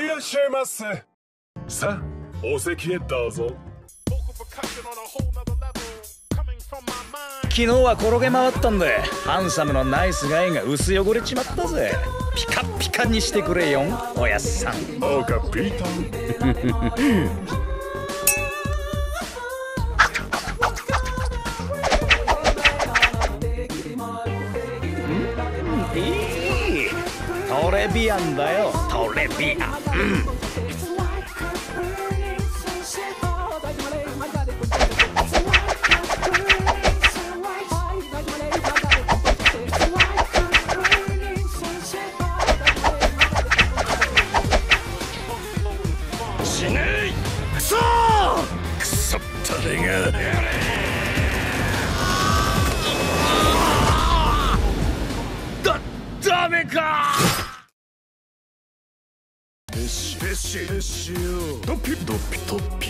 いらっしゃいませ。さあお席へどうぞ。昨日は転げ回ったんでハンサムのナイスガイが薄汚れちまったぜ。ピカピカにしてくれよおやっさん。おかピーターいい？トレビアンだよ。トレビアン、うん。死ね。がダメか！ペッシペッシペッシよ。ドピドピドピ。よ